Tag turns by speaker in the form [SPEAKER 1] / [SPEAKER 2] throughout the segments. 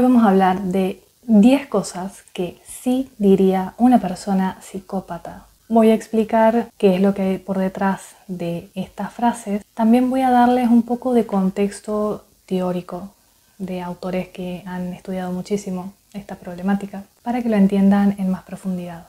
[SPEAKER 1] Hoy vamos a hablar de 10 cosas que sí diría una persona psicópata. Voy a explicar qué es lo que hay por detrás de estas frases. También voy a darles un poco de contexto teórico de autores que han estudiado muchísimo esta problemática para que lo entiendan en más profundidad.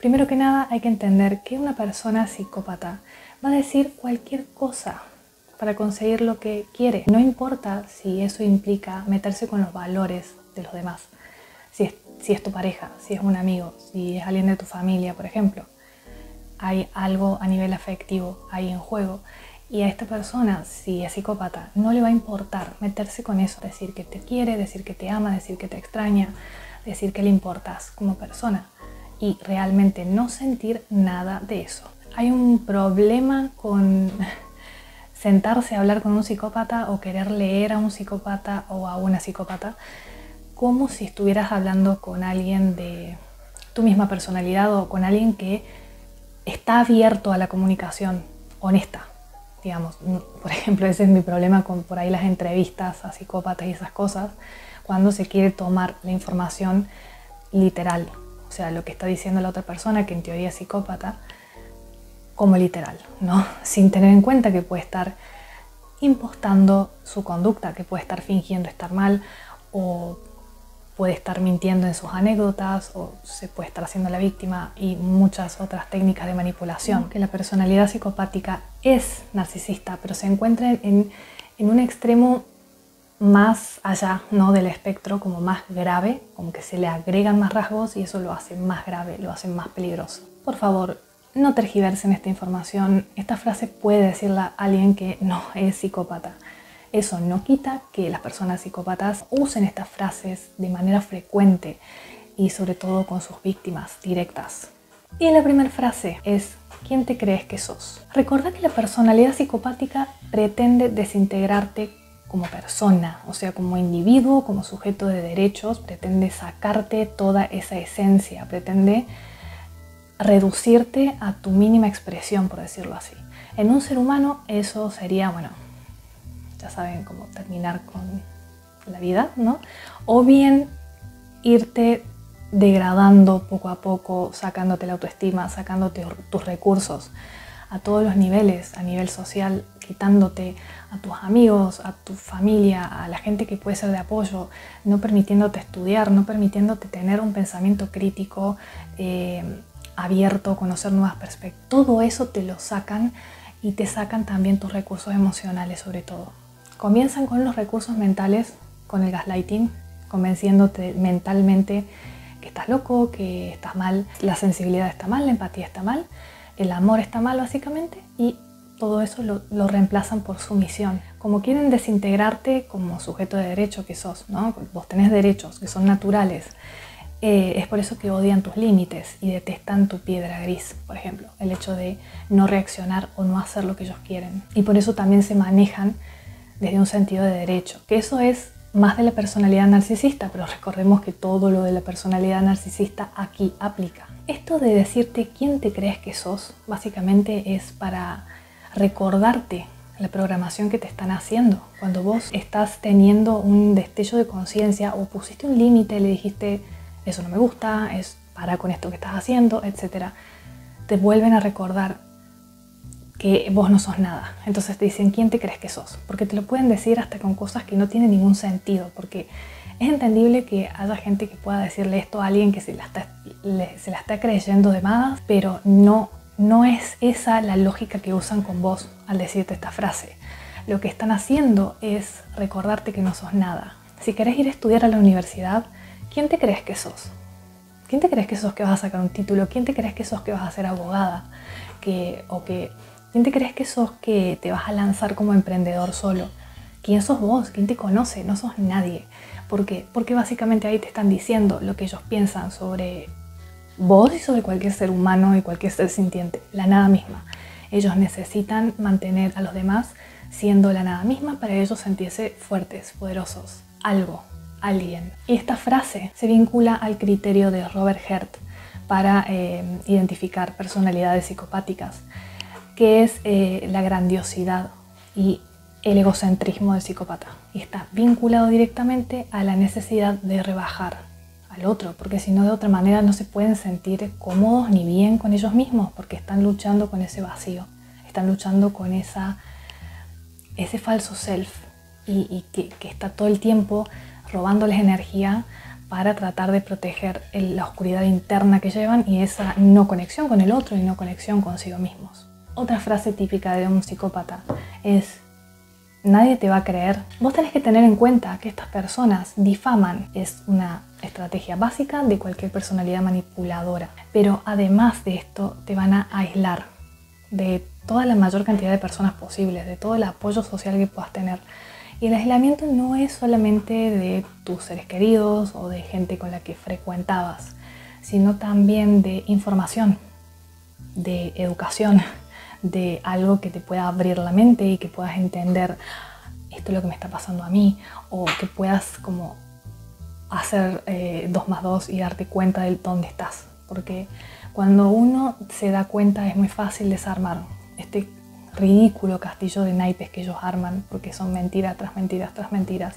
[SPEAKER 1] Primero que nada hay que entender que una persona psicópata va a decir cualquier cosa para conseguir lo que quiere. No importa si eso implica meterse con los valores de los demás, si es, tu pareja, si es un amigo, si es alguien de tu familia, por ejemplo. Hay algo a nivel afectivo ahí en juego. Y a esta persona, si es psicópata, no le va a importar meterse con eso, decir que te quiere, decir que te ama, decir que te extraña, decir que le importas como persona y realmente no sentir nada de eso. Hay un problema con sentarse a hablar con un psicópata o querer leer a un psicópata o a una psicópata como si estuvieras hablando con alguien de tu misma personalidad o con alguien que está abierto a la comunicación honesta, digamos. Por ejemplo, ese es mi problema con por ahí las entrevistas a psicópatas y esas cosas, cuando se quiere tomar la información literal, o sea, lo que está diciendo la otra persona, que en teoría es psicópata, como literal, ¿no? Sin tener en cuenta que puede estar impostando su conducta, que puede estar fingiendo estar mal o puede estar mintiendo en sus anécdotas o se puede estar haciendo la víctima y muchas otras técnicas de manipulación. Que la personalidad psicopática es narcisista, pero se encuentra en, en un extremo más allá ¿no? del espectro, como más grave, como que se le agregan más rasgos y eso lo hace más grave, lo hace más peligroso. Por favor, no tergiversen esta información. Esta frase puede decirla alguien que no es psicópata. Eso no quita que las personas psicópatas usen estas frases de manera frecuente y sobre todo con sus víctimas directas. Y la primera frase es ¿quién te crees que sos? Recuerda que la personalidad psicopática pretende desintegrarte como persona, o sea, como individuo, como sujeto de derechos, pretende sacarte toda esa esencia, pretende reducirte a tu mínima expresión, por decirlo así. En un ser humano eso sería, bueno, ya saben cómo terminar con la vida, ¿no? O bien irte degradando poco a poco, sacándote la autoestima, sacándote tus recursos a todos los niveles, a nivel social, quitándote a tus amigos, a tu familia, a la gente que puede ser de apoyo, no permitiéndote estudiar, no permitiéndote tener un pensamiento crítico eh, abierto, conocer nuevas perspectivas. Todo eso te lo sacan y te sacan también tus recursos emocionales sobre todo. Comienzan con los recursos mentales, con el gaslighting, convenciéndote mentalmente que estás loco, que estás mal, la sensibilidad está mal, la empatía está mal el amor está mal básicamente y todo eso lo, reemplazan por sumisión. Como quieren desintegrarte como sujeto de derecho que sos, ¿no? Vos tenés derechos que son naturales. Eh, es por eso que odian tus límites y detestan tu piedra gris, por ejemplo, el hecho de no reaccionar o no hacer lo que ellos quieren. Y por eso también se manejan desde un sentido de derecho, que eso es más de la personalidad narcisista, pero recordemos que todo lo de la personalidad narcisista aquí aplica. Esto de decirte quién te crees que sos, básicamente es para recordarte la programación que te están haciendo. Cuando vos estás teniendo un destello de conciencia o pusiste un límite, le dijiste, eso no me gusta, es para con esto que estás haciendo, etc. Te vuelven a recordar que vos no sos nada. Entonces te dicen, ¿quién te crees que sos? Porque te lo pueden decir hasta con cosas que no tienen ningún sentido, porque es entendible que haya gente que pueda decirle esto a alguien que se la está, la está creyendo de más, pero no, no es esa la lógica que usan con vos al decirte esta frase. Lo que están haciendo es recordarte que no sos nada. Si querés ir a estudiar a la universidad, ¿quién te crees que sos? ¿Quién te crees que sos que vas a sacar un título? ¿Quién te crees que sos que vas a ser abogada? Que, o que, ¿Quién te crees que sos que te vas a lanzar como emprendedor solo? ¿Quién sos vos? ¿Quién te conoce? No sos nadie. ¿Por qué? Porque básicamente ahí te están diciendo lo que ellos piensan sobre vos y sobre cualquier ser humano y cualquier ser sintiente, la nada misma. Ellos necesitan mantener a los demás siendo la nada misma para ellos sentirse fuertes, poderosos, algo, Y esta frase se vincula al criterio de Robert Hert para eh, identificar personalidades psicopáticas que es eh, la grandiosidad y el egocentrismo del psicópata. Y está vinculado directamente a la necesidad de rebajar al otro, porque si no de otra manera no se pueden sentir cómodos ni bien con ellos mismos, porque están luchando con ese vacío, están luchando con esa, ese falso self y, que, está todo el tiempo robándoles energía para tratar de proteger la oscuridad interna que llevan y esa no conexión con el otro y no conexión consigo mismos. Otra frase típica de un psicópata es nadie te va a creer. Vos tenés que tener en cuenta que estas personas difaman. Es una estrategia básica de cualquier personalidad manipuladora. Pero además de esto, te van a aislar de toda la mayor cantidad de personas posibles, de todo el apoyo social que puedas tener. Y el aislamiento no es solamente de tus seres queridos o de gente con la que frecuentabas, sino también de información, de educación, de algo que te pueda abrir la mente y que puedas entender esto es lo que me está pasando a mí o que puedas como hacer eh, dos más dos y darte cuenta de dónde estás. Porque cuando uno se da cuenta es muy fácil desarmar este ridículo castillo de naipes que ellos arman porque son mentiras tras mentiras tras mentiras.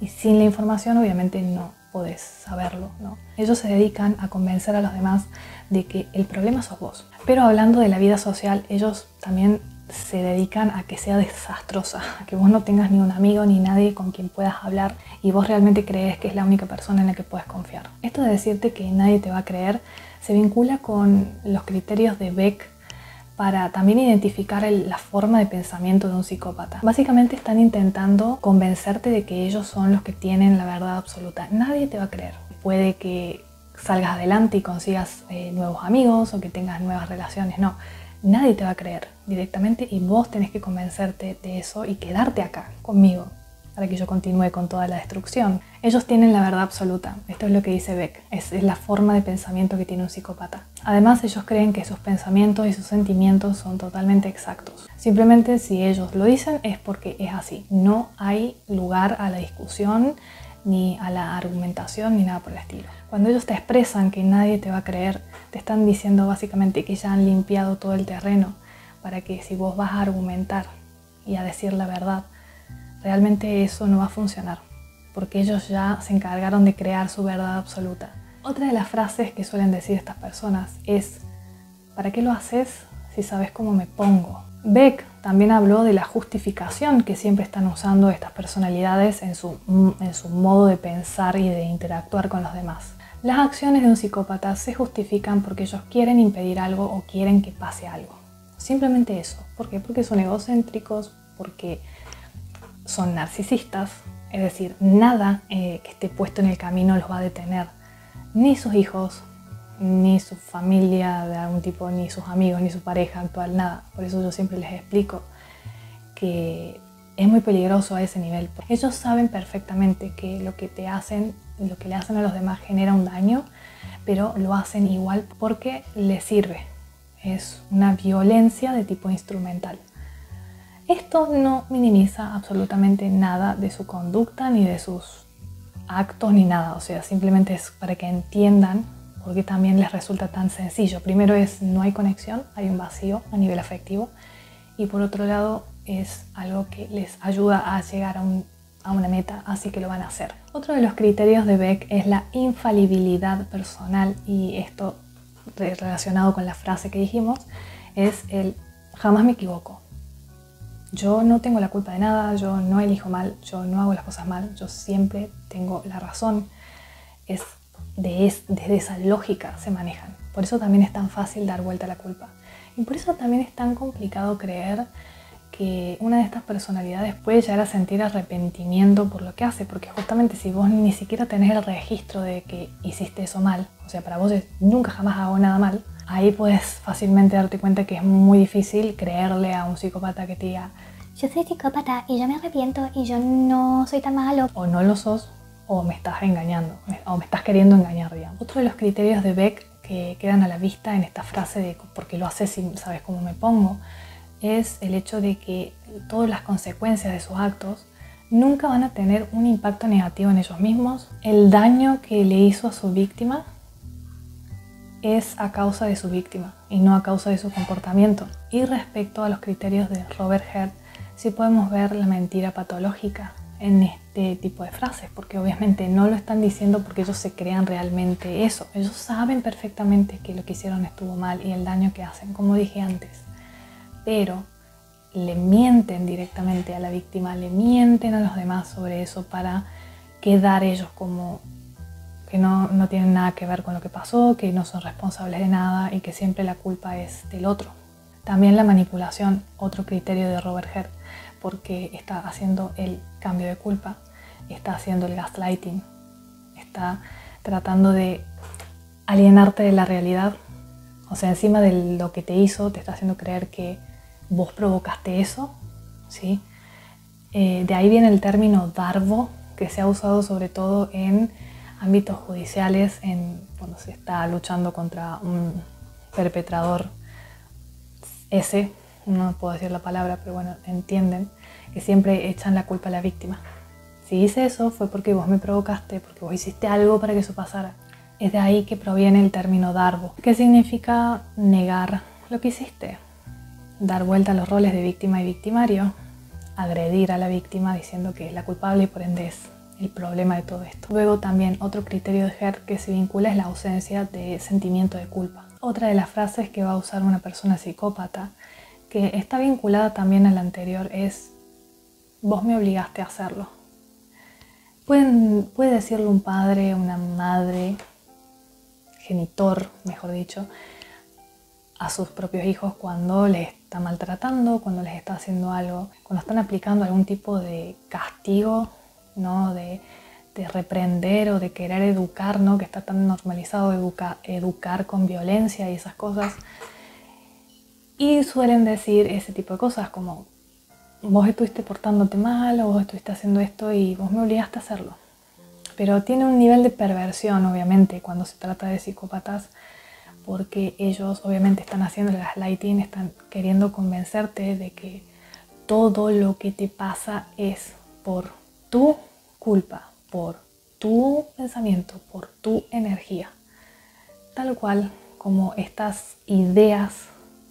[SPEAKER 1] Y sin la información obviamente no podés saberlo. ¿no? Ellos se dedican a convencer a los demás de que el problema sos vos. Pero hablando de la vida social, ellos también se dedican a que sea desastrosa, a que vos no tengas ni un amigo ni nadie con quien puedas hablar y vos realmente crees que es la única persona en la que puedes confiar. Esto de decirte que nadie te va a creer se vincula con los criterios de Beck para también identificar la forma de pensamiento de un psicópata. Básicamente están intentando convencerte de que ellos son los que tienen la verdad absoluta. Nadie te va a creer. Puede que salgas adelante y consigas eh, nuevos amigos o que tengas nuevas relaciones. No, nadie te va a creer directamente y vos tenés que convencerte de eso y quedarte acá conmigo para que yo continúe con toda la destrucción. Ellos tienen la verdad absoluta, esto es lo que dice Beck, es, la forma de pensamiento que tiene un psicópata. Además, ellos creen que sus pensamientos y sus sentimientos son totalmente exactos. Simplemente si ellos lo dicen es porque es así, no hay lugar a la discusión ni a la argumentación ni nada por el estilo. Cuando ellos te expresan que nadie te va a creer, te están diciendo básicamente que ya han limpiado todo el terreno para que si vos vas a argumentar y a decir la verdad, realmente eso no va a funcionar, porque ellos ya se encargaron de crear su verdad absoluta. Otra de las frases que suelen decir estas personas es, ¿para qué lo haces si sabes cómo me pongo? Beck también habló de la justificación que siempre están usando estas personalidades en su, en su modo de pensar y de interactuar con los demás. Las acciones de un psicópata se justifican porque ellos quieren impedir algo o quieren que pase algo. Simplemente eso. ¿Por qué? Porque son egocéntricos, porque son narcisistas, es decir, nada eh, que esté puesto en el camino los va a detener, ni sus hijos, ni su familia de algún tipo, ni sus amigos, ni su pareja actual, nada. Por eso yo siempre les explico que es muy peligroso a ese nivel. Ellos saben perfectamente que lo que te hacen, lo que le hacen a los demás genera un daño, pero lo hacen igual porque les sirve. Es una violencia de tipo instrumental. Esto no minimiza absolutamente nada de su conducta ni de sus actos ni nada, o sea, simplemente es para que entiendan porque también les resulta tan sencillo. Primero es no hay conexión, hay un vacío a nivel afectivo y por otro lado es algo que les ayuda a llegar a, a una meta, así que lo van a hacer. Otro de los criterios de Beck es la infalibilidad personal y esto relacionado con la frase que dijimos es el jamás me equivoco yo no tengo la culpa de nada, yo no elijo mal, yo no hago las cosas mal, yo siempre tengo la razón. Es, de desde esa lógica se manejan. Por eso también es tan fácil dar vuelta a la culpa. Y por eso también es tan complicado creer que una de estas personalidades puede llegar a sentir arrepentimiento por lo que hace, porque justamente si vos ni siquiera tenés el registro de que hiciste eso mal, o sea, para vos nunca jamás hago nada mal, ahí puedes fácilmente darte cuenta que es muy difícil creerle a un psicópata que te diga,
[SPEAKER 2] yo soy psicópata y yo me arrepiento y yo no soy tan malo.
[SPEAKER 1] O no lo sos o me estás engañando, o me estás queriendo engañar, digamos. Otro de los criterios de Beck que quedan a la vista en esta frase de porque lo haces si sabes cómo me pongo, es el hecho de que todas las consecuencias de sus actos nunca van a tener un impacto negativo en ellos mismos. El daño que le hizo a su víctima es a causa de su víctima y no a causa de su comportamiento. Y respecto a los criterios de Robert Herd, sí podemos ver la mentira patológica en este tipo de frases, porque obviamente no lo están diciendo porque ellos se crean realmente eso. Ellos saben perfectamente que lo que hicieron estuvo mal y el daño que hacen, como dije antes. Pero le mienten directamente a la víctima, le mienten a los demás sobre eso para quedar ellos como que no, no, tienen nada que ver con lo que pasó, que no son responsables de nada y que siempre la culpa es del otro. También la manipulación, otro criterio de Robert Herd, porque está haciendo el cambio de culpa, está haciendo el gaslighting, está tratando de alienarte de la realidad, o sea, encima de lo que te hizo, te está haciendo creer que vos provocaste eso, ¿sí? Eh, de ahí viene el término darvo, que se ha usado sobre todo en ámbitos judiciales, en, cuando se está luchando contra un perpetrador ese, no puedo decir la palabra, pero bueno, entienden, que siempre echan la culpa a la víctima. Si hice eso fue porque vos me provocaste, porque vos hiciste algo para que eso pasara. Es de ahí que proviene el término darvo, que significa negar lo que hiciste, dar vuelta a los roles de víctima y victimario, agredir a la víctima diciendo que es la culpable y por ende es el problema de todo esto. Luego también otro criterio de Herr que se vincula es la ausencia de sentimiento de culpa. Otra de las frases que va a usar una persona psicópata, que está vinculada también a la anterior, es vos me obligaste a hacerlo. Puede decirlo un padre, una madre, genitor, mejor dicho, a sus propios hijos cuando les está maltratando, cuando les está haciendo algo, cuando están aplicando algún tipo de castigo ¿no? De, reprender o de querer educar, ¿no? Que está tan normalizado educar con violencia y esas cosas. Y suelen decir ese tipo de cosas como, vos estuviste portándote mal o vos estuviste haciendo esto y vos me obligaste a hacerlo. Pero tiene un nivel de perversión, obviamente, cuando se trata de psicópatas, porque ellos obviamente están haciendo el gaslighting, están queriendo convencerte de que todo lo que te pasa es por tu culpa, por tu pensamiento, por tu energía. Tal cual como estas ideas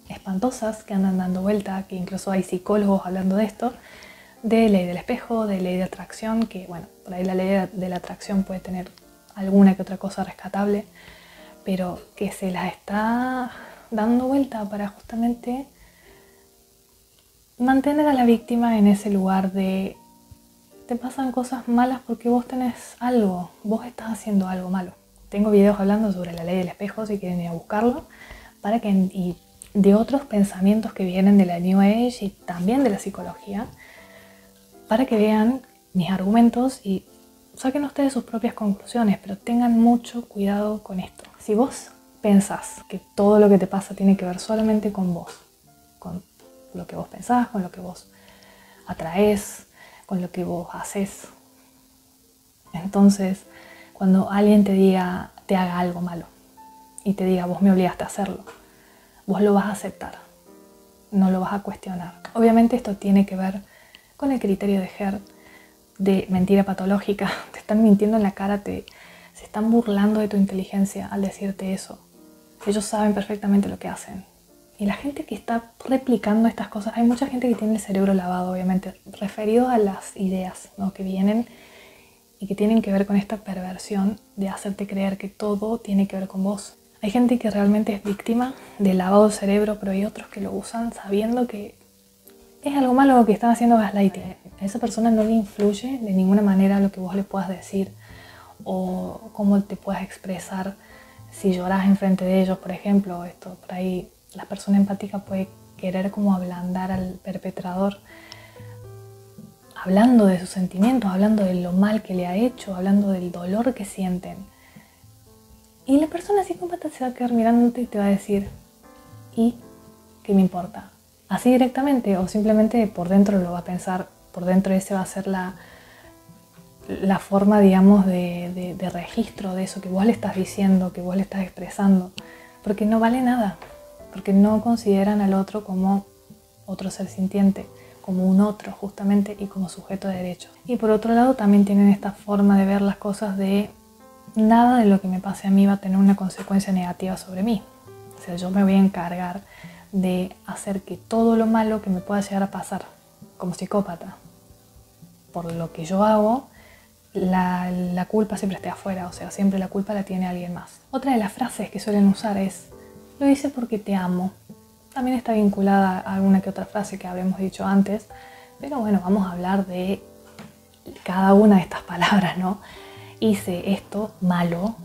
[SPEAKER 1] espantosas que andan dando vuelta, que incluso hay psicólogos hablando de esto, de ley del espejo, de ley de atracción, que bueno, por ahí la ley de la atracción puede tener alguna que otra cosa rescatable, pero que se la está dando vuelta para justamente mantener a la víctima en ese lugar de te pasan cosas malas porque vos tenés algo, vos estás haciendo algo malo. Tengo videos hablando sobre la ley del espejo si quieren ir a buscarlo, para que, y de otros pensamientos que vienen de la New Age y también de la psicología, para que vean mis argumentos y saquen ustedes sus propias conclusiones, pero tengan mucho cuidado con esto. Si vos pensás que todo lo que te pasa tiene que ver solamente con vos, con lo que vos pensás, con lo que vos atraes, con lo que vos haces. Entonces, cuando alguien te diga, te haga algo malo y te diga, vos me obligaste a hacerlo, vos lo vas a aceptar, no lo vas a cuestionar. Obviamente esto tiene que ver con el criterio de Herd de mentira patológica. Te están mintiendo en la cara, te, se están burlando de tu inteligencia al decirte eso. Ellos saben perfectamente lo que hacen. Y la gente que está replicando estas cosas, hay mucha gente que tiene el cerebro lavado, obviamente, referido a las ideas ¿no? que vienen y que tienen que ver con esta perversión de hacerte creer que todo tiene que ver con vos. Hay gente que realmente es víctima del lavado de cerebro, pero hay otros que lo usan sabiendo que es algo malo lo que están haciendo gaslighting. A esa persona no le influye de ninguna manera lo que vos le puedas decir o cómo te puedas expresar si lloras enfrente de ellos, por ejemplo. Esto por ahí la persona empática puede querer como ablandar al perpetrador, hablando de sus sentimientos, hablando de lo mal que le ha hecho, hablando del dolor que sienten. Y la persona psicópata se va a quedar mirándote y te va a decir, ¿y qué me importa? Así directamente o simplemente por dentro lo va a pensar, por dentro ese va a ser la, la forma, digamos, de, de registro de eso que vos le estás diciendo, que vos le estás expresando, porque no vale nada porque no consideran al otro como otro ser sintiente, como un otro justamente y como sujeto de derecho. Y por otro lado también tienen esta forma de ver las cosas de nada de lo que me pase a mí va a tener una consecuencia negativa sobre mí. O sea, yo me voy a encargar de hacer que todo lo malo que me pueda llegar a pasar como psicópata por lo que yo hago, la, culpa siempre esté afuera, o sea, siempre la culpa la tiene alguien más. Otra de las frases que suelen usar es, lo hice porque te amo. También está vinculada a alguna que otra frase que habíamos dicho antes, pero bueno, vamos a hablar de cada una de estas palabras, ¿no? Hice esto malo,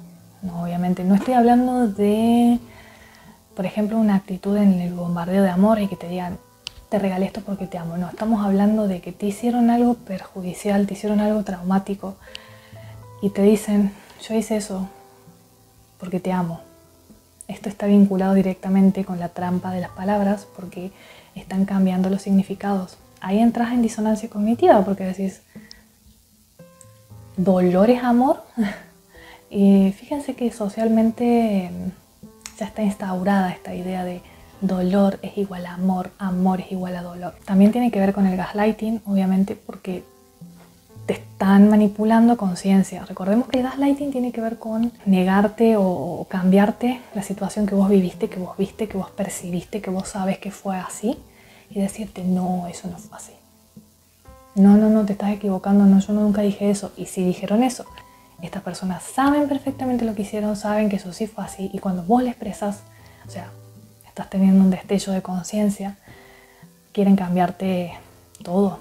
[SPEAKER 1] no, obviamente no estoy hablando de, por ejemplo, una actitud en el bombardeo de amor y que te digan, te regalé esto porque te amo. No, estamos hablando de que te hicieron algo perjudicial, te hicieron algo traumático y te dicen, yo hice eso porque te amo. Esto está vinculado directamente con la trampa de las palabras porque están cambiando los significados. Ahí entras en disonancia cognitiva porque decís, dolor es amor. y fíjense que socialmente ya está instaurada esta idea de dolor es igual a amor, amor es igual a dolor. También tiene que ver con el gaslighting, obviamente, porque te están manipulando conciencia. Recordemos que el gaslighting tiene que ver con negarte o cambiarte la situación que vos viviste, que vos viste, que vos percibiste, que vos sabes que fue así y decirte, no, eso no fue así. No, no, no, te estás equivocando, no, yo nunca dije eso. Y si dijeron eso, estas personas saben perfectamente lo que hicieron, saben que eso sí fue así. Y cuando vos le expresas, o sea, estás teniendo un destello de conciencia, quieren cambiarte todo,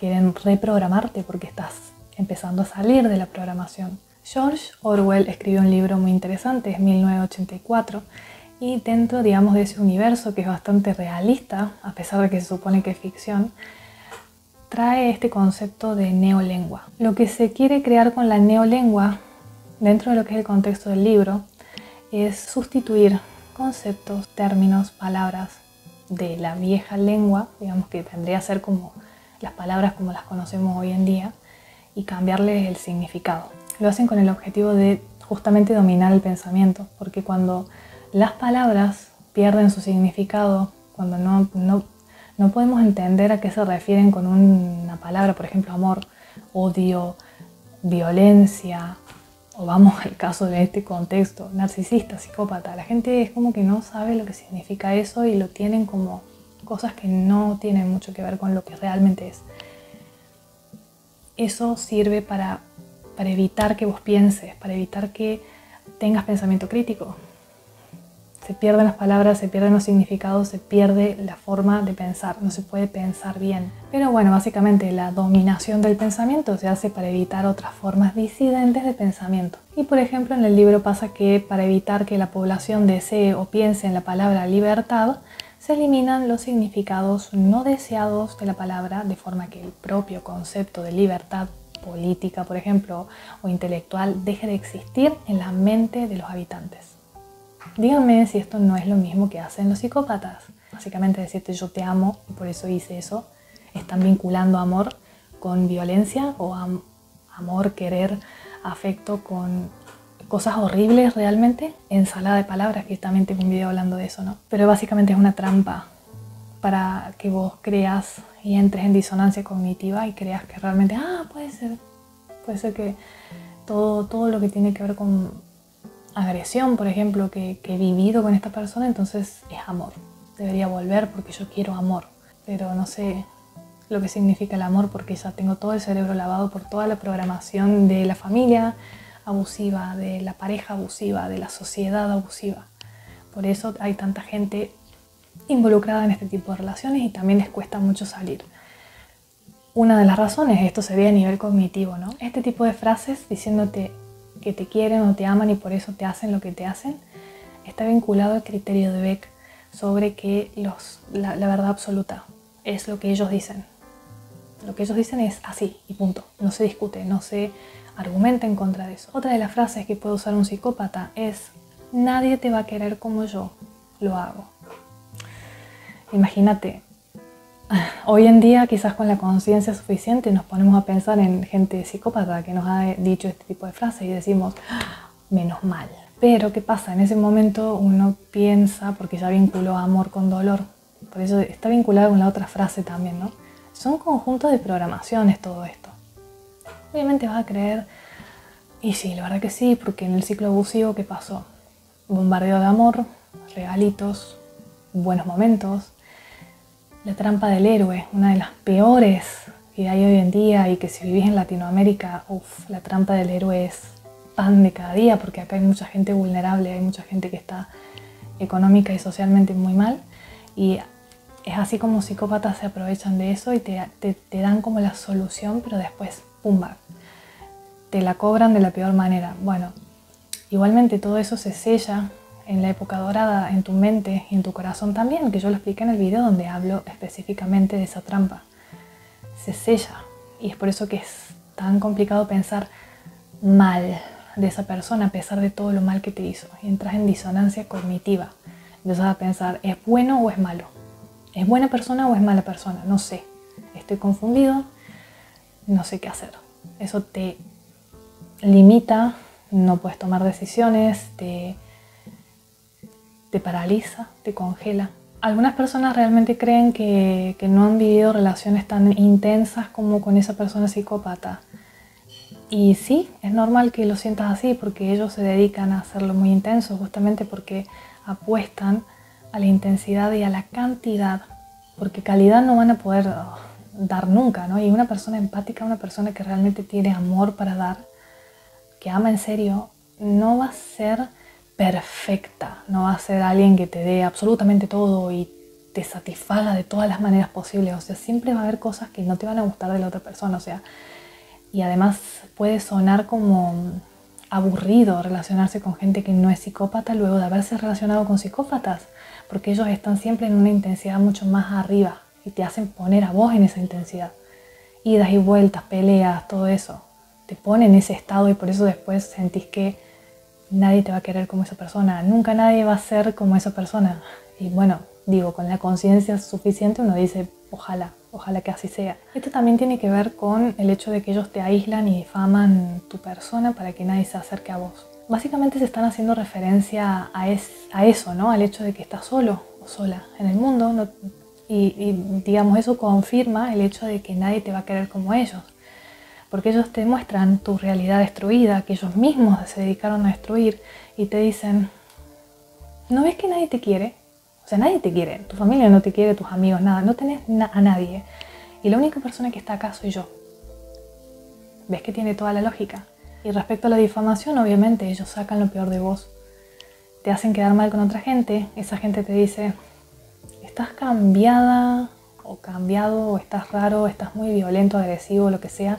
[SPEAKER 1] quieren reprogramarte porque estás empezando a salir de la programación. George Orwell escribió un libro muy interesante, es 1984, y dentro, digamos, de ese universo que es bastante realista, a pesar de que se supone que es ficción, trae este concepto de neolengua. Lo que se quiere crear con la neolengua, dentro de lo que es el contexto del libro, es sustituir conceptos, términos, palabras de la vieja lengua, digamos que tendría que ser como las palabras como las conocemos hoy en día, y cambiarles el significado. Lo hacen con el objetivo de justamente dominar el pensamiento, porque cuando las palabras pierden su significado, cuando no, no, no podemos entender a qué se refieren con una palabra, por ejemplo, amor, odio, violencia, o vamos al caso de este contexto, narcisista, psicópata, la gente es como que no sabe lo que significa eso y lo tienen como cosas que no tienen mucho que ver con lo que realmente es. Eso sirve para, para evitar que vos pienses, para evitar que tengas pensamiento crítico, se pierden las palabras, se pierden los significados, se pierde la forma de pensar, no se puede pensar bien. Pero bueno, básicamente la dominación del pensamiento se hace para evitar otras formas disidentes de pensamiento. Y por ejemplo en el libro pasa que para evitar que la población desee o piense en la palabra libertad, se eliminan los significados no deseados de la palabra de forma que el propio concepto de libertad política, por ejemplo, o intelectual deje de existir en la mente de los habitantes. Díganme si esto no es lo mismo que hacen los psicópatas. Básicamente decirte yo te amo y por eso hice eso. Están vinculando amor con violencia o amor, querer, afecto con cosas horribles realmente. Ensalada de palabras, que también tengo un video hablando de eso, ¿no? Pero básicamente es una trampa para que vos creas y entres en disonancia cognitiva y creas que realmente, ah, puede ser, puede ser que todo, todo lo que tiene que ver con agresión, por ejemplo, que, he vivido con esta persona, entonces es amor. Debería volver porque yo quiero amor, pero no sé lo que significa el amor porque ya tengo todo el cerebro lavado por toda la programación de la familia abusiva, de la pareja abusiva, de la sociedad abusiva. Por eso hay tanta gente involucrada en este tipo de relaciones y también les cuesta mucho salir. Una de las razones, esto sería a nivel cognitivo, ¿no? Este tipo de frases diciéndote que te quieren o te aman y por eso te hacen lo que te hacen, está vinculado al criterio de Beck sobre que los, la, verdad absoluta es lo que ellos dicen. Lo que ellos dicen es así y punto. No se discute, no se argumenta en contra de eso. Otra de las frases que puede usar un psicópata es nadie te va a querer como yo lo hago. Imagínate, Hoy en día, quizás con la conciencia suficiente, nos ponemos a pensar en gente psicópata que nos ha dicho este tipo de frases y decimos, ah, menos mal. Pero, ¿qué pasa? En ese momento uno piensa, porque ya vinculó amor con dolor, por eso está vinculado con la otra frase también, ¿no? Son conjuntos de programaciones todo esto. Obviamente vas a creer Y sí, la verdad que sí, porque en el ciclo abusivo, ¿qué pasó? Bombardeo de amor, regalitos, buenos momentos. La trampa del héroe, una de las peores que hay hoy en día y que si vivís en Latinoamérica, uff, la trampa del héroe es pan de cada día porque acá hay mucha gente vulnerable, hay mucha gente que está económica y socialmente muy mal y es así como psicópatas se aprovechan de eso y te, te, dan como la solución, pero después, pumba, te la cobran de la peor manera. Bueno, igualmente todo eso se sella en la época dorada, en tu mente y en tu corazón también, que yo lo expliqué en el video donde hablo específicamente de esa trampa. Se sella y es por eso que es tan complicado pensar mal de esa persona a pesar de todo lo mal que te hizo. Y entras en disonancia cognitiva. Empiezas a pensar, ¿es bueno o es malo? ¿Es buena persona o es mala persona? No sé. Estoy confundido, no sé qué hacer. Eso te limita, no puedes tomar decisiones, te, te paraliza, te congela. Algunas personas realmente creen que, que no han vivido relaciones tan intensas como con esa persona psicópata. Y sí, es normal que lo sientas así porque ellos se dedican a hacerlo muy intenso, justamente porque apuestan a la intensidad y a la cantidad, porque calidad no van a poder dar nunca, ¿no? Y una persona empática, una persona que realmente tiene amor para dar, que ama en serio, no va a ser perfecta, no va a ser alguien que te dé absolutamente todo y te satisfaga de todas las maneras posibles, o sea, siempre va a haber cosas que no te van a gustar de la otra persona, o sea, y además puede sonar como aburrido relacionarse con gente que no es psicópata luego de haberse relacionado con psicópatas, porque ellos están siempre en una intensidad mucho más arriba y te hacen poner a vos en esa intensidad. Idas y vueltas, peleas, todo eso. Te pone en ese estado y por eso después sentís que nadie te va a querer como esa persona. Nunca nadie va a ser como esa persona. Y bueno, digo, con la conciencia suficiente uno dice, ojalá, Ojalá que así sea. Esto también tiene que ver con el hecho de que ellos te aíslan y difaman tu persona para que nadie se acerque a vos. Básicamente se están haciendo referencia a, a eso, ¿no? Al hecho de que estás solo o sola en el mundo. Y, digamos, eso confirma el hecho de que nadie te va a querer como ellos. Porque ellos te muestran tu realidad destruida, que ellos mismos se dedicaron a destruir y te dicen, ¿no ves que nadie te quiere? sea, nadie te quiere, tu familia no te quiere, tus amigos, nada, no tenés a nadie. Y la única persona que está acá soy yo. ¿Ves que tiene toda la lógica? Y respecto a la difamación, obviamente ellos sacan lo peor de vos. Te hacen quedar mal con otra gente, esa gente te dice, estás cambiada o cambiado o estás raro, estás muy violento, agresivo, lo que sea.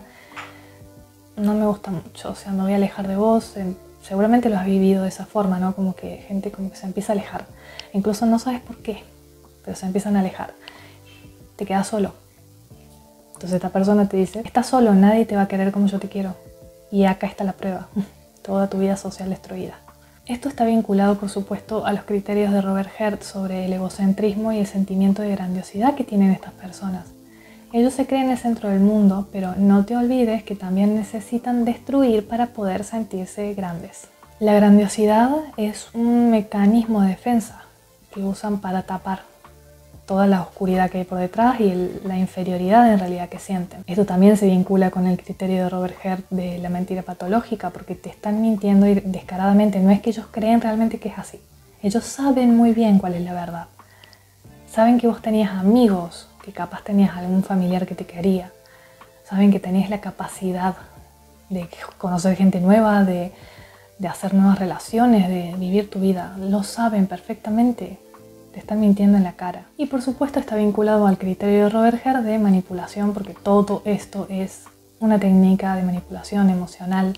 [SPEAKER 1] No me gusta mucho, o sea, me voy a alejar de vos. Seguramente lo has vivido de esa forma, ¿no? Como que gente como que se empieza a alejar. Incluso no sabes por qué, pero se empiezan a alejar. Te quedas solo. Entonces esta persona te dice, estás solo, nadie te va a querer como yo te quiero. Y acá está la prueba, toda tu vida social destruida. Esto está vinculado, por supuesto, a los criterios de Robert Hertz sobre el egocentrismo y el sentimiento de grandiosidad que tienen estas personas. Ellos se creen el centro del mundo, pero no te olvides que también necesitan destruir para poder sentirse grandes. La grandiosidad es un mecanismo de defensa que usan para tapar toda la oscuridad que hay por detrás y la inferioridad en realidad que sienten. Esto también se vincula con el criterio de Robert Hert de la mentira patológica, porque te están mintiendo descaradamente. No es que ellos creen realmente que es así. Ellos saben muy bien cuál es la verdad. Saben que vos tenías amigos, que capaz tenías algún familiar que te quería. Saben que tenías la capacidad de conocer gente nueva, de de hacer nuevas relaciones, de vivir tu vida. Lo saben perfectamente. Te están mintiendo en la cara. Y por supuesto está vinculado al criterio de Robert Herr de manipulación, porque todo esto es una técnica de manipulación emocional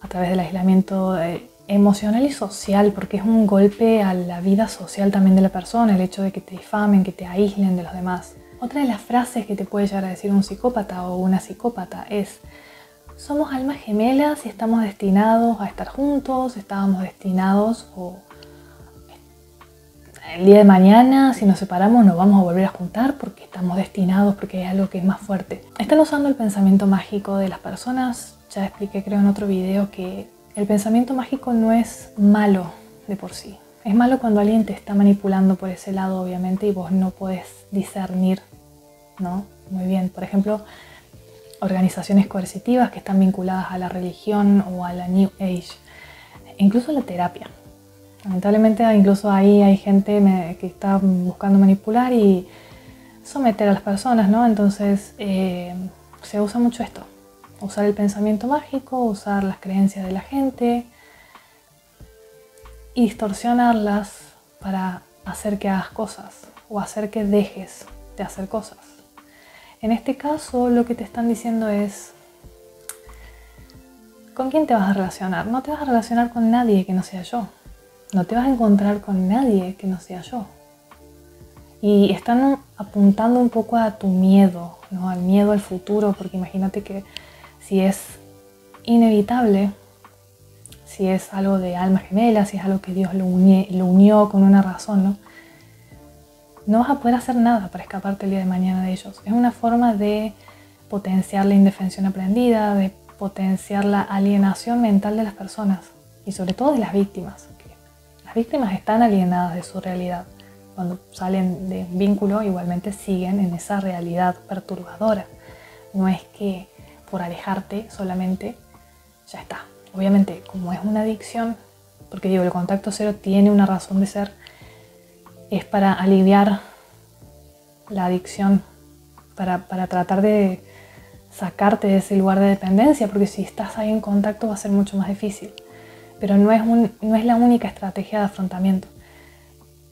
[SPEAKER 1] a través del aislamiento eh, emocional y social, porque es un golpe a la vida social también de la persona, el hecho de que te difamen, que te aíslen de los demás. Otra de las frases que te puede llegar a decir un psicópata o una psicópata es, somos almas gemelas y estamos destinados a estar juntos, estábamos destinados o el día de mañana, si nos separamos, nos vamos a volver a juntar porque estamos destinados, porque hay algo que es más fuerte. Están usando el pensamiento mágico de las personas. Ya expliqué, creo, en otro video que el pensamiento mágico no es malo de por sí. Es malo cuando alguien te está manipulando por ese lado, obviamente, y vos no puedes discernir, ¿no? Muy bien. Por ejemplo, organizaciones coercitivas que están vinculadas a la religión o a la New Age, incluso la terapia. Lamentablemente incluso ahí hay gente que está buscando manipular y someter a las personas, ¿no? Entonces eh, se usa mucho esto, usar el pensamiento mágico, usar las creencias de la gente y distorsionarlas para hacer que hagas cosas o hacer que dejes de hacer cosas. En este caso lo que te están diciendo es, ¿con quién te vas a relacionar? No te vas a relacionar con nadie que no sea yo. No te vas a encontrar con nadie que no sea yo. Y están apuntando un poco a tu miedo, ¿no? al miedo al futuro, porque imagínate que si es inevitable, si es algo de alma gemela, si es algo que Dios lo, unió con una razón, ¿no? no vas a poder hacer nada para escaparte el día de mañana de ellos. Es una forma de potenciar la indefensión aprendida, de potenciar la alienación mental de las personas y sobre todo de las víctimas. Las víctimas están alienadas de su realidad. Cuando salen de vínculo igualmente siguen en esa realidad perturbadora. No es que por alejarte solamente ya está. Obviamente como es una adicción, porque digo, el contacto cero tiene una razón de ser, es para aliviar la adicción, para, tratar de sacarte de ese lugar de dependencia, porque si estás ahí en contacto va a ser mucho más difícil. Pero no es, no es la única estrategia de afrontamiento.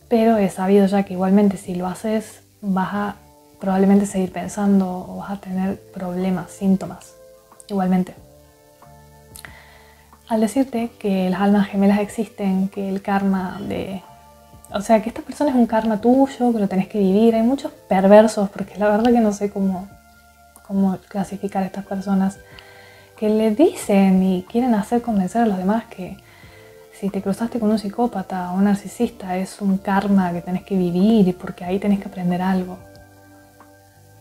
[SPEAKER 1] Pero he sabido ya que igualmente si lo haces vas a probablemente seguir pensando o vas a tener problemas, síntomas. Igualmente. Al decirte que las almas gemelas existen, que el karma de o sea, que esta persona es un karma tuyo, que lo tenés que vivir. Hay muchos perversos, porque la verdad que no sé cómo, cómo clasificar a estas personas, que le dicen y quieren hacer convencer a los demás que si te cruzaste con un psicópata o un narcisista es un karma que tenés que vivir y porque ahí tenés que aprender algo.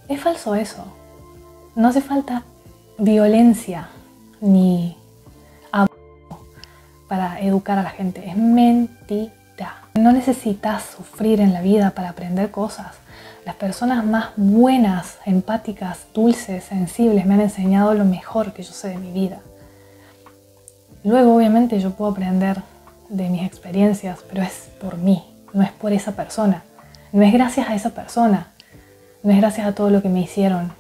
[SPEAKER 1] Es falso eso. No hace falta violencia ni para educar a la gente. Es mentira. No necesitas sufrir en la vida para aprender cosas. Las personas más buenas, empáticas, dulces, sensibles me han enseñado lo mejor que yo sé de mi vida. Luego obviamente yo puedo aprender de mis experiencias, pero es por mí, no es por esa persona. No es gracias a esa persona, no es gracias a todo lo que me hicieron,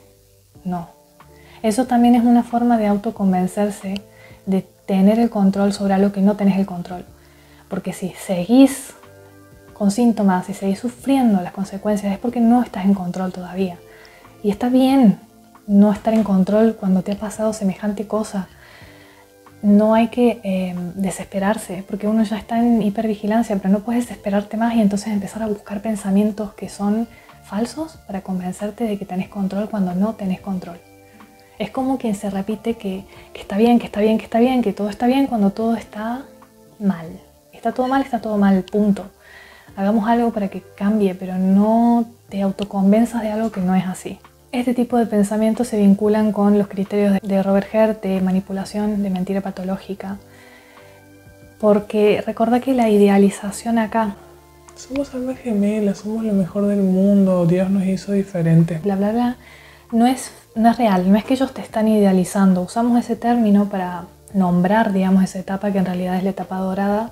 [SPEAKER 1] no. Eso también es una forma de autoconvencerse de tener el control sobre algo que no tenés el control. Porque si seguís con síntomas y seguís sufriendo las consecuencias es porque no estás en control todavía. Y está bien no estar en control cuando te ha pasado semejante cosa. No hay que em, desesperarse, porque uno ya está en hipervigilancia, pero no puedes desesperarte más y entonces empezar a buscar pensamientos que son falsos para convencerte de que tenés control cuando no tenés control. Es como quien se repite que, que está bien, que está bien, que está bien, que todo está bien cuando todo está mal. Está todo mal, está todo mal, punto hagamos algo para que cambie, pero no te autoconvenzas de algo que no es así. Este tipo de pensamientos se vinculan con los criterios de Robert Hert de manipulación, de mentira patológica, porque recuerda que la idealización acá...
[SPEAKER 3] Somos almas gemelas, somos lo mejor del mundo, Dios nos hizo diferentes.
[SPEAKER 1] Bla, bla, bla. No es, no es real, no es que ellos te están idealizando. Usamos ese término para nombrar, digamos, esa etapa que en realidad es la etapa dorada,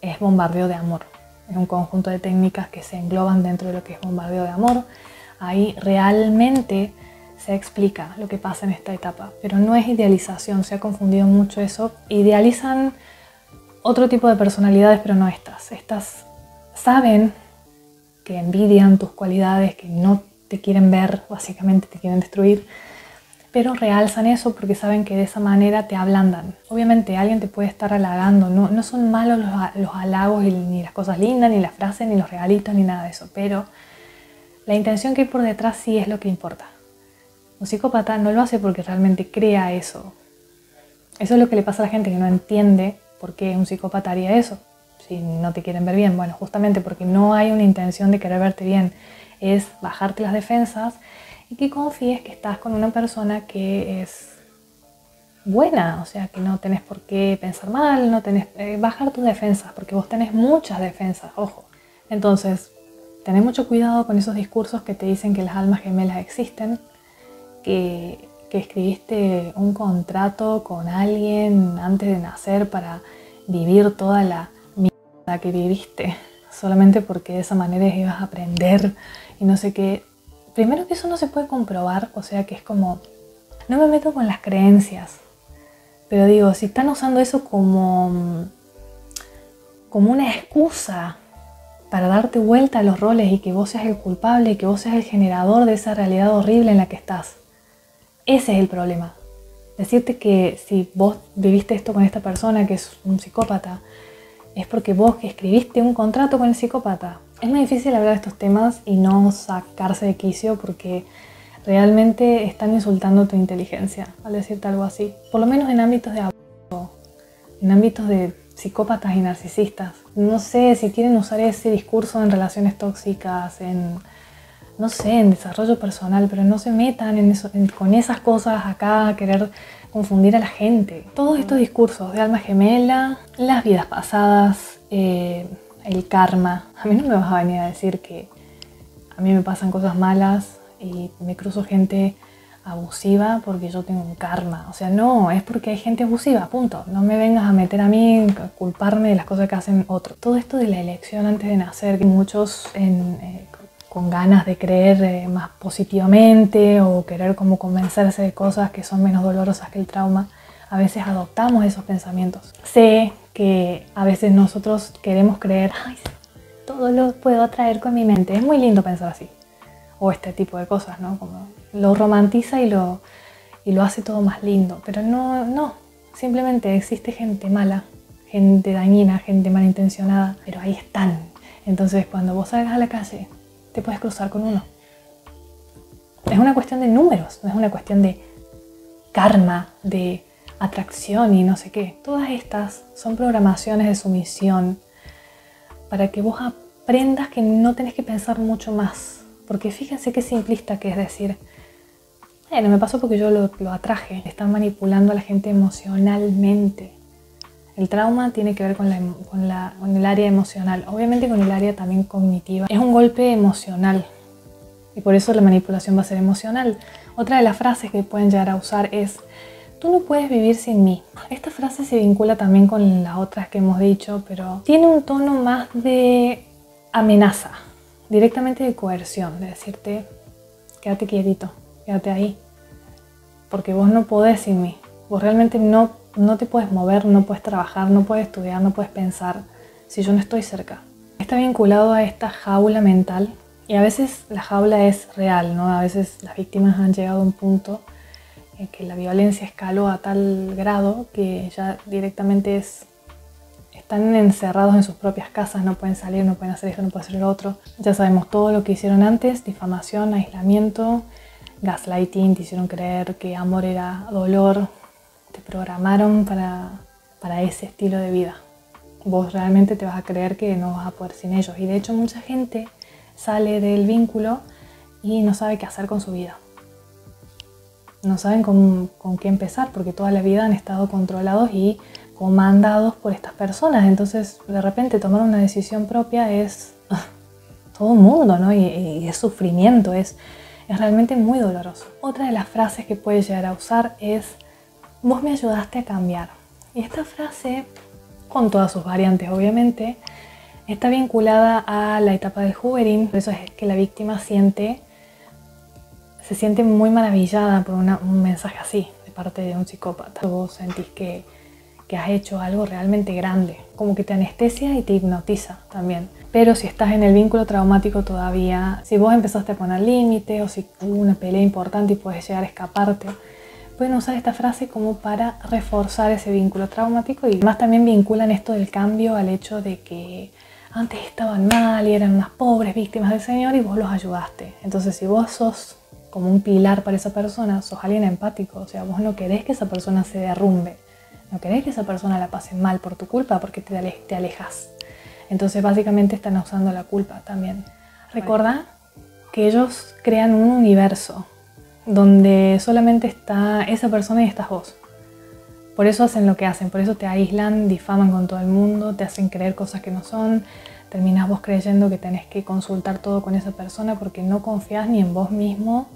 [SPEAKER 1] es bombardeo de amor es un conjunto de técnicas que se engloban dentro de lo que es bombardeo de amor. Ahí realmente se explica lo que pasa en esta etapa, pero no es idealización, se ha confundido mucho eso. Idealizan otro tipo de personalidades, pero no estas. Estas saben que envidian tus cualidades, que no te quieren ver, básicamente te quieren destruir, pero realzan eso porque saben que de esa manera te ablandan. Obviamente alguien te puede estar halagando, no, no son malos los, halagos ni las cosas lindas, ni las frases, ni los regalitos, ni nada de eso, pero la intención que hay por detrás sí es lo que importa. Un psicópata no lo hace porque realmente crea eso. Eso es lo que le pasa a la gente que no entiende por qué un psicópata haría eso. Si no te quieren ver bien, bueno, justamente porque no hay una intención de querer verte bien, es bajarte las defensas y que confíes que estás con una persona que es buena, o sea, que no tenés por qué pensar mal, no tenés, eh, bajar tus defensas, porque vos tenés muchas defensas, ojo. Entonces, tenés mucho cuidado con esos discursos que te dicen que las almas gemelas existen, que que escribiste un contrato con alguien antes de nacer para vivir toda la mierda que viviste, solamente porque de esa manera ibas a aprender y no sé qué. Primero que eso no se puede comprobar, o sea que es como, no me meto con las creencias, pero digo, si están usando eso como, como una excusa para darte vuelta a los roles y que vos seas el culpable y que vos seas el generador de esa realidad horrible en la que estás, ese es el problema. Decirte que si vos viviste esto con esta persona que es un psicópata, es porque vos que escribiste un contrato con el psicópata. Es muy difícil hablar de estos temas y no sacarse de quicio porque realmente están insultando tu inteligencia al decirte algo así. Por lo menos en ámbitos de abuso, en ámbitos de psicópatas y narcisistas. No sé si quieren usar ese discurso en relaciones tóxicas, en no sé, en desarrollo personal, pero no se metan en con esas cosas acá querer confundir a la gente. Todos estos discursos de alma gemela, las vidas pasadas, eh, el karma. A mí no me vas a venir a decir que a mí me pasan cosas malas y me cruzo gente abusiva porque yo tengo un karma. O sea, no, es porque hay gente abusiva, punto. No me vengas a meter a mí, a culparme de las cosas que hacen otros. Todo esto de la elección antes de nacer, muchos eh, con ganas de creer eh, más positivamente o querer como convencerse de cosas que son menos dolorosas que el trauma, a veces adoptamos esos pensamientos. Que a veces nosotros queremos creer, todo lo puedo atraer con mi mente. Es muy lindo pensar así. O este tipo de cosas, ¿no? Como lo romantiza y lo, y lo hace todo más lindo. Pero no, no. Simplemente existe gente mala, gente dañina, gente malintencionada. Pero ahí están. Entonces cuando vos salgas a la calle te puedes cruzar con uno. Es una cuestión de números, no es una cuestión de karma, de atracción y no sé qué. Todas estas son programaciones de sumisión para que vos aprendas que no tenés que pensar mucho más. Porque fíjense qué simplista que es decir, bueno, me pasó porque yo lo, atraje. Están manipulando a la gente emocionalmente. El trauma tiene que ver con, el área emocional, obviamente con el área también cognitiva. Es un golpe emocional y por eso la manipulación va a ser emocional. Otra de las frases que pueden llegar a usar es, tú no puedes vivir sin mí. Esta frase se vincula también con las otras que hemos dicho, pero tiene un tono más de amenaza, directamente de coerción, de decirte, quédate quietito, quédate ahí, porque vos no podés sin mí. Vos realmente no no te puedes mover, no puedes trabajar, no puedes estudiar, no puedes pensar si yo no estoy cerca. Está vinculado a esta jaula mental y a veces la jaula es real, ¿no? A veces las víctimas han llegado a un punto en que la violencia escaló a tal grado que ya directamente es están encerrados en sus propias casas, no pueden salir, no pueden hacer esto, no pueden hacer lo otro. Ya sabemos todo lo que hicieron antes, difamación, aislamiento, gaslighting, te hicieron creer que amor era dolor, te programaron para, para ese estilo de vida. Vos realmente te vas a creer que no vas a poder sin ellos. Y de hecho mucha gente sale del vínculo y no sabe qué hacer con su vida. No saben con, qué empezar porque toda la vida han estado controlados y comandados por estas personas. Entonces, de repente tomar una decisión propia es todo un mundo, ¿no? Y, y, es sufrimiento, es, es realmente muy doloroso. Otra de las frases que puedes llegar a usar es vos me ayudaste a cambiar. Y esta frase, con todas sus variantes obviamente, está vinculada a la etapa del hoovering, por eso es que la víctima siente, se siente muy maravillada por un mensaje así de parte de un psicópata. Vos sentís que, que has hecho algo realmente grande, como que te anestesia y te hipnotiza también. Pero si estás en el vínculo traumático todavía, si vos empezaste a poner límites o si hubo una pelea importante y puedes llegar a escaparte, pueden usar esta frase como para reforzar ese vínculo traumático y además también vinculan esto del cambio al hecho de que antes estaban mal y eran unas pobres víctimas del Señor y vos los ayudaste. Entonces si vos sos como un pilar para esa persona, sos alguien empático, o sea, vos no querés que esa persona se derrumbe, no querés que esa persona la pase mal por tu culpa porque te, te alejas. Entonces básicamente están usando la culpa también. Recuerda que ellos crean un universo donde solamente está esa persona y estás vos. Por eso hacen lo que hacen, por eso te aíslan, difaman con todo el mundo, te hacen creer cosas que no son, terminas vos creyendo que tenés que consultar todo con esa persona porque no confías ni en vos mismo,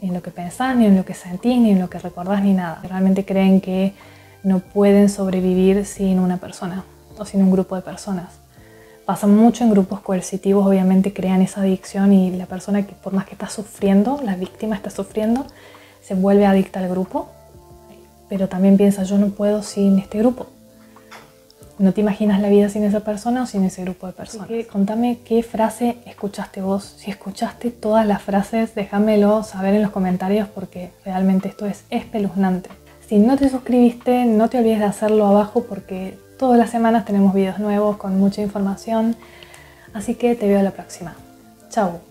[SPEAKER 1] ni en lo que pensás, ni en lo que sentís, ni en lo que recordás, ni nada. Realmente creen que no pueden sobrevivir sin una persona o sin un grupo de personas. Pasa mucho en grupos coercitivos, obviamente crean esa adicción y la persona que por más que está sufriendo, la víctima está sufriendo, se vuelve adicta al grupo, pero también piensa yo no puedo sin este grupo. No te imaginas la vida sin esa persona o sin ese grupo de personas. contame qué frase escuchaste vos. Si escuchaste todas las frases, déjamelo saber en los comentarios porque realmente esto es espeluznante. Si no te suscribiste, no te olvides de hacerlo abajo porque todas las semanas tenemos videos nuevos con mucha información. Así que te veo la próxima. Chao.